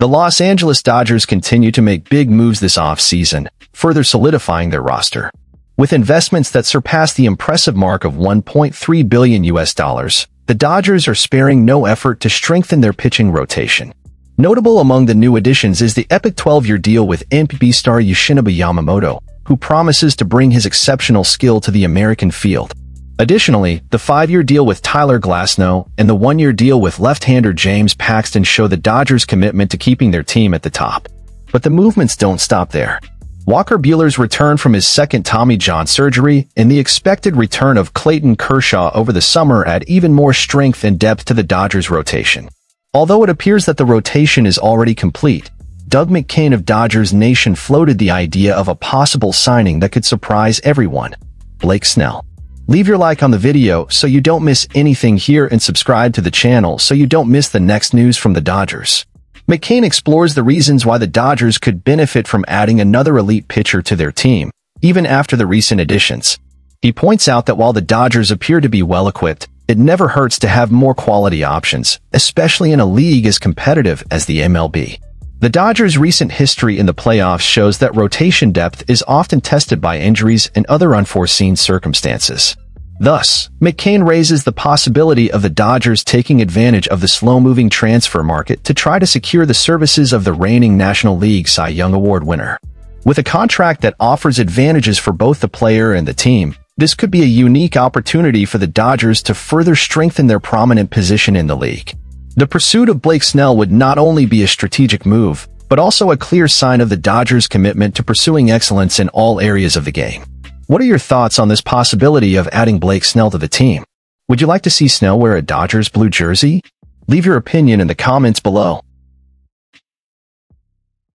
The Los Angeles Dodgers continue to make big moves this offseason, further solidifying their roster. With investments that surpass the impressive mark of 1.3 billion US dollars, the Dodgers are sparing no effort to strengthen their pitching rotation. Notable among the new additions is the epic 12-year deal with MLB star Yoshinobu Yamamoto, who promises to bring his exceptional skill to the American field. Additionally, the five-year deal with Tyler Glasnow and the one-year deal with left-hander James Paxton show the Dodgers' commitment to keeping their team at the top. But the movements don't stop there. Walker Buehler's return from his second Tommy John surgery and the expected return of Clayton Kershaw over the summer add even more strength and depth to the Dodgers rotation. Although it appears that the rotation is already complete, Doug McKain of Dodgers Nation floated the idea of a possible signing that could surprise everyone. Blake Snell. Leave your like on the video so you don't miss anything here and subscribe to the channel so you don't miss the next news from the Dodgers. McKain explores the reasons why the Dodgers could benefit from adding another elite pitcher to their team, even after the recent additions. He points out that while the Dodgers appear to be well-equipped, it never hurts to have more quality options, especially in a league as competitive as the MLB. The Dodgers' recent history in the playoffs shows that rotation depth is often tested by injuries and other unforeseen circumstances. Thus, McKain raises the possibility of the Dodgers taking advantage of the slow-moving transfer market to try to secure the services of the reigning National League Cy Young Award winner. With a contract that offers advantages for both the player and the team, this could be a unique opportunity for the Dodgers to further strengthen their prominent position in the league. The pursuit of Blake Snell would not only be a strategic move, but also a clear sign of the Dodgers' commitment to pursuing excellence in all areas of the game. What are your thoughts on this possibility of adding Blake Snell to the team? Would you like to see Snell wear a Dodgers blue jersey? Leave your opinion in the comments below.